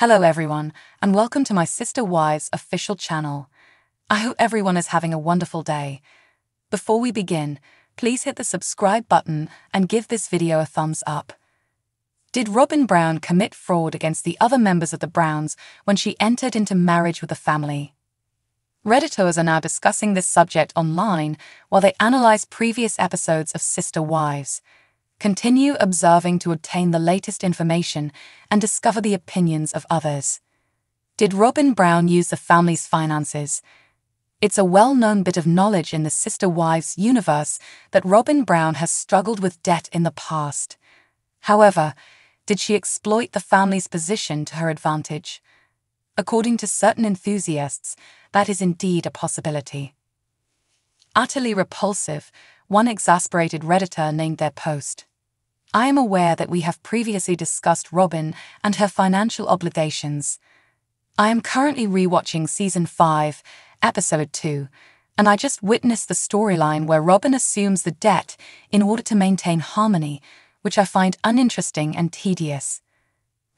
Hello, everyone, and welcome to my Sister Wives official channel. I hope everyone is having a wonderful day. Before we begin, please hit the subscribe button and give this video a thumbs up. Did Robyn Brown commit fraud against the other members of the Browns when she entered into marriage with the family? Redditors are now discussing this subject online while they analyze previous episodes of Sister Wives. Continue observing to obtain the latest information and discover the opinions of others. Did Robyn Brown use the family's finances? It's a well known bit of knowledge in the Sister Wives universe that Robyn Brown has struggled with debt in the past. However, did she exploit the family's position to her advantage? According to certain enthusiasts, that is indeed a possibility. Utterly repulsive, one exasperated Redditor named their post. I am aware that we have previously discussed Robyn and her financial obligations. I am currently rewatching Season 5, Episode 2, and I just witnessed the storyline where Robyn assumes the debt in order to maintain harmony, which I find uninteresting and tedious.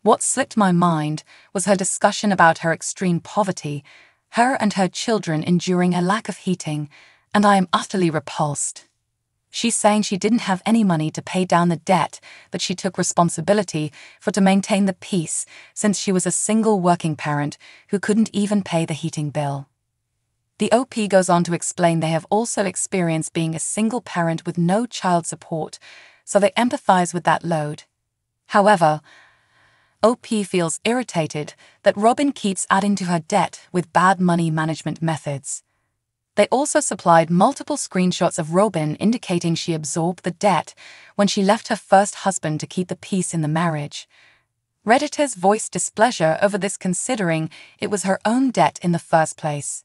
What slipped my mind was her discussion about her extreme poverty, her and her children enduring a lack of heating, and I am utterly repulsed. She's saying she didn't have any money to pay down the debt but she took responsibility for to maintain the peace since she was a single working parent who couldn't even pay the heating bill. The OP goes on to explain they have also experienced being a single parent with no child support, so they empathize with that load. However, OP feels irritated that Robyn keeps adding to her debt with bad money management methods. They also supplied multiple screenshots of Robyn indicating she absorbed the debt when she left her first husband to keep the peace in the marriage. Redditors voiced displeasure over this considering it was her own debt in the first place.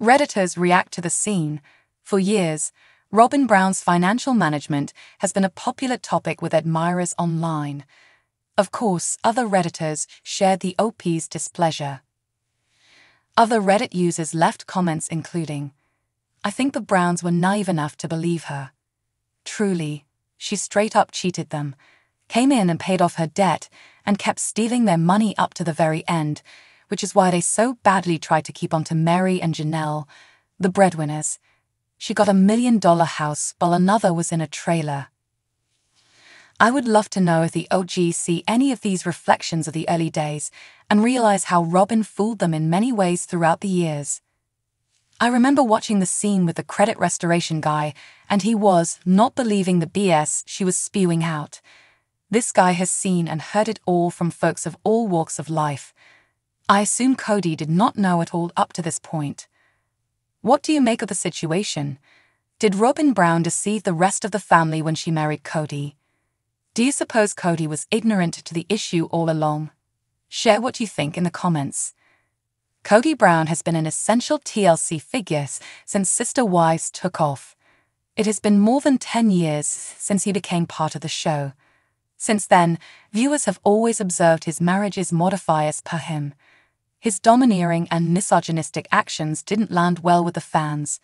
Redditors react to the scene. For years, Robyn Brown's financial management has been a popular topic with admirers online. Of course, other Redditors shared the OP's displeasure. Other Reddit users left comments including, I think the Browns were naive enough to believe her. Truly, she straight up cheated them, came in and paid off her debt, and kept stealing their money up to the very end, which is why they so badly tried to keep on to Meri and Janelle, the breadwinners. She got a million dollar house while another was in a trailer. I would love to know if the OGs see any of these reflections of the early days and realize how Robyn fooled them in many ways throughout the years. I remember watching the scene with the credit restoration guy, and he was not believing the BS she was spewing out. This guy has seen and heard it all from folks of all walks of life. I assume Kody did not know it all up to this point. What do you make of the situation? Did Robyn Brown deceive the rest of the family when she married Kody? Do you suppose Kody was ignorant to the issue all along? Share what you think in the comments. Kody Brown has been an essential TLC figure since Sister Wives took off. It has been more than 10 years since he became part of the show. Since then, viewers have always observed his marriage's modifiers per him. His domineering and misogynistic actions didn't land well with the fans.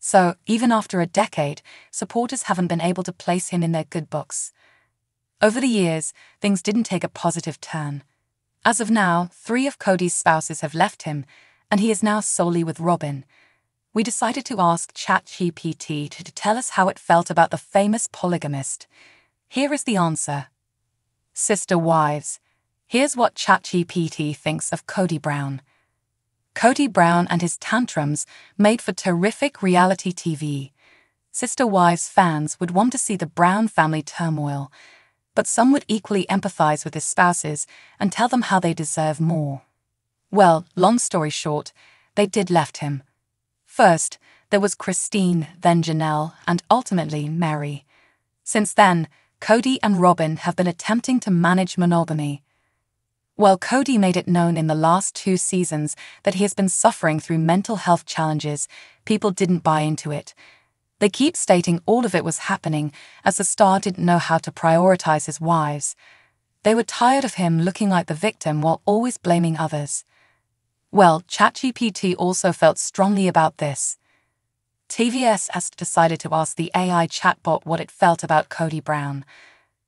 So, even after a decade, supporters haven't been able to place him in their good books. Over the years, things didn't take a positive turn. As of now, three of Kody's spouses have left him, and he is now solely with Robyn. We decided to ask ChatGPT to tell us how it felt about the famous polygamist. Here is the answer Sister Wives. Here's what ChatGPT thinks of Kody Brown. Kody Brown and his tantrums made for terrific reality TV. Sister Wives fans would want to see the Brown family turmoil but some would equally empathize with his spouses and tell them how they deserve more. Well, long story short, they did left him. First, there was Christine, then Janelle, and ultimately Meri. Since then, Kody and Robyn have been attempting to manage monogamy. While Kody made it known in the last two seasons that he has been suffering through mental health challenges, people didn't buy into it, they keep stating all of it was happening as the star didn't know how to prioritize his wives. They were tired of him looking like the victim while always blaming others. Well, ChatGPT also felt strongly about this. TVS has decided to ask the AI chatbot what it felt about Kody Brown.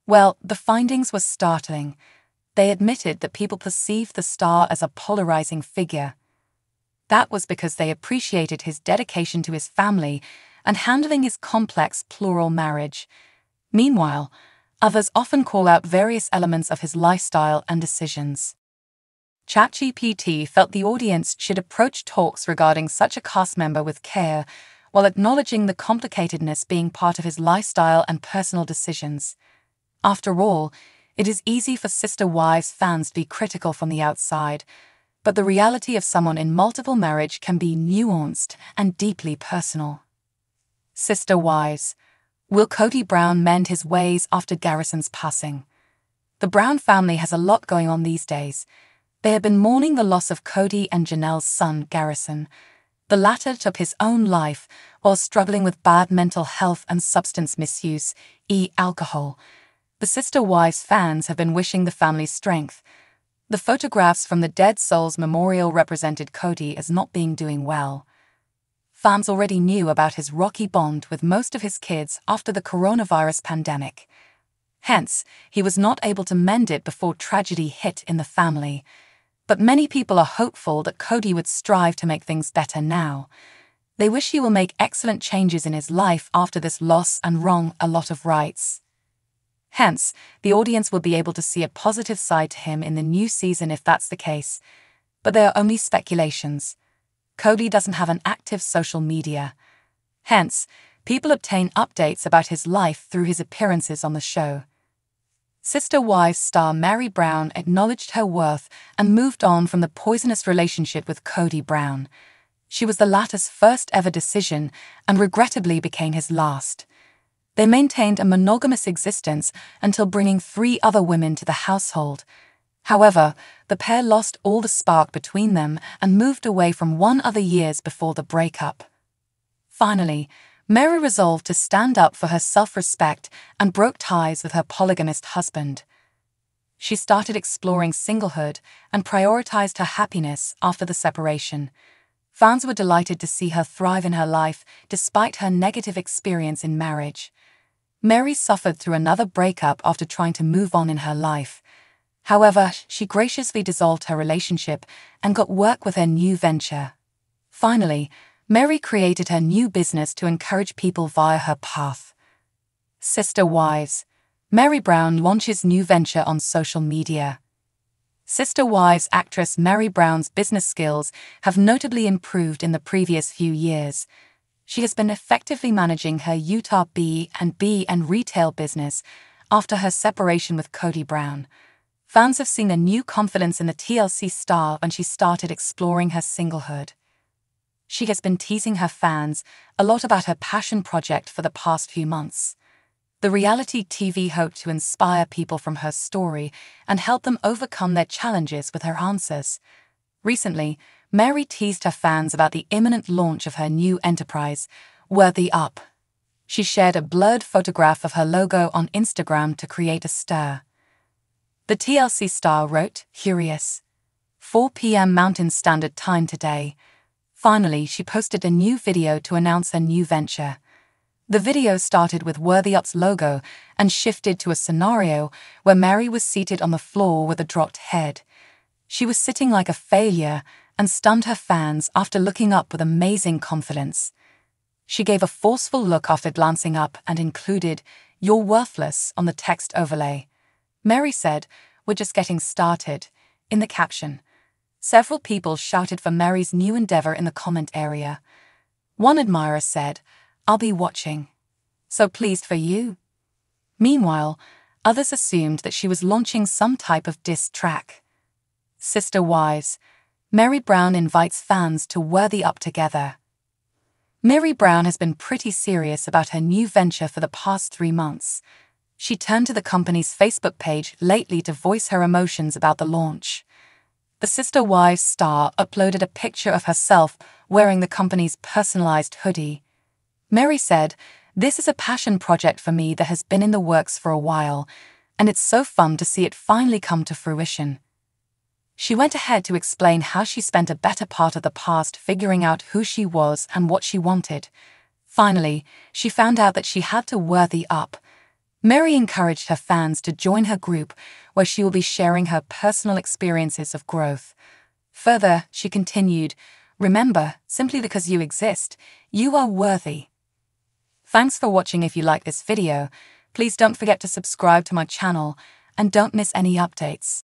Well, the findings were startling. they admitted that people perceived the star as a polarizing figure. That was because they appreciated his dedication to his family and handling his complex plural marriage. Meanwhile, others often call out various elements of his lifestyle and decisions. ChatGPT felt the audience should approach talks regarding such a cast member with care while acknowledging the complicatedness being part of his lifestyle and personal decisions. After all, it is easy for Sister Wives fans to be critical from the outside, but the reality of someone in multiple marriage can be nuanced and deeply personal. Sister Wives Will Kody Brown mend his ways after Garrison's passing? The Brown family has a lot going on these days. They have been mourning the loss of Kody and Janelle's son, Garrison. The latter took his own life while struggling with bad mental health and substance misuse, e alcohol, the Sister Wives fans have been wishing the family strength. The photographs from the Dead Souls Memorial represented Kody as not being doing well. Fans already knew about his rocky bond with most of his kids after the coronavirus pandemic. Hence, he was not able to mend it before tragedy hit in the family. But many people are hopeful that Kody would strive to make things better now. They wish he will make excellent changes in his life after this loss and wrong a lot of rights. Hence, the audience will be able to see a positive side to him in the new season if that's the case. But they are only speculations. Kody doesn't have an active social media. Hence, people obtain updates about his life through his appearances on the show. Sister Wives star Meri Brown acknowledged her worth and moved on from the poisonous relationship with Kody Brown. She was the latter's first ever decision and regrettably became his last. They maintained a monogamous existence until bringing three other women to the household. However, the pair lost all the spark between them and moved away from one other years before the breakup. Finally, Meri resolved to stand up for her self respect and broke ties with her polygamist husband. She started exploring singlehood and prioritized her happiness after the separation. Fans were delighted to see her thrive in her life despite her negative experience in marriage. Meri suffered through another breakup after trying to move on in her life. However, she graciously dissolved her relationship and got work with her new venture. Finally, Meri created her new business to encourage people via her path. Sister Wives Meri Brown launches new venture on social media. Sister Wives actress Meri Brown's business skills have notably improved in the previous few years she has been effectively managing her Utah B and B and retail business after her separation with Kody Brown. Fans have seen a new confidence in the TLC star when she started exploring her singlehood. She has been teasing her fans a lot about her passion project for the past few months. The reality TV hoped to inspire people from her story and help them overcome their challenges with her answers. Recently, Meri teased her fans about the imminent launch of her new enterprise, Worthy Up. She shared a blurred photograph of her logo on Instagram to create a stir. The TLC star wrote, Curious. 4 p.m. Mountain Standard Time today. Finally, she posted a new video to announce her new venture. The video started with Worthy Up's logo and shifted to a scenario where Meri was seated on the floor with a dropped head. She was sitting like a failure and stunned her fans after looking up with amazing confidence. She gave a forceful look after glancing up and included, You're worthless on the text overlay. Meri said, We're just getting started, in the caption. Several people shouted for Meri's new endeavor in the comment area. One admirer said, I'll be watching. So pleased for you. Meanwhile, others assumed that she was launching some type of diss track. Sister Wives, Meri Brown invites fans to Worthy Up together. Meri Brown has been pretty serious about her new venture for the past three months. She turned to the company's Facebook page lately to voice her emotions about the launch. The Sister Wives star uploaded a picture of herself wearing the company's personalized hoodie. Meri said, This is a passion project for me that has been in the works for a while, and it's so fun to see it finally come to fruition. She went ahead to explain how she spent a better part of the past figuring out who she was and what she wanted. Finally, she found out that she had to worthy up. Meri encouraged her fans to join her group, where she will be sharing her personal experiences of growth. Further, she continued, Remember, simply because you exist, you are worthy. Thanks for watching if you like this video. Please don't forget to subscribe to my channel and don't miss any updates.